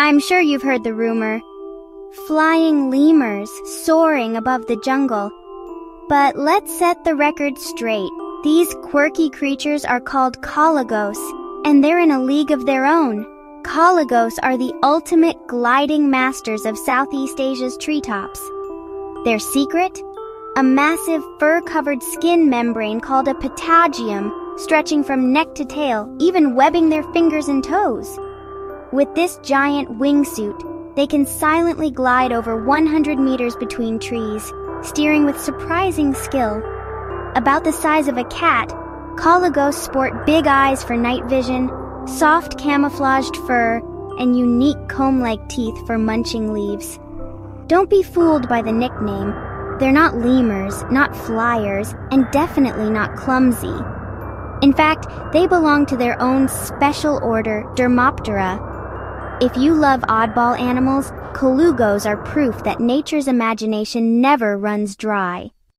I'm sure you've heard the rumor. Flying lemurs soaring above the jungle. But let's set the record straight. These quirky creatures are called colugos, and they're in a league of their own. Colugos are the ultimate gliding masters of Southeast Asia's treetops. Their secret? A massive fur-covered skin membrane called a patagium, stretching from neck to tail, even webbing their fingers and toes. With this giant wingsuit, they can silently glide over 100 meters between trees, steering with surprising skill. About the size of a cat, colugos sport big eyes for night vision, soft camouflaged fur, and unique comb-like teeth for munching leaves. Don't be fooled by the nickname. They're not lemurs, not flyers, and definitely not clumsy. In fact, they belong to their own special order, Dermoptera. If you love oddball animals, colugos are proof that nature's imagination never runs dry.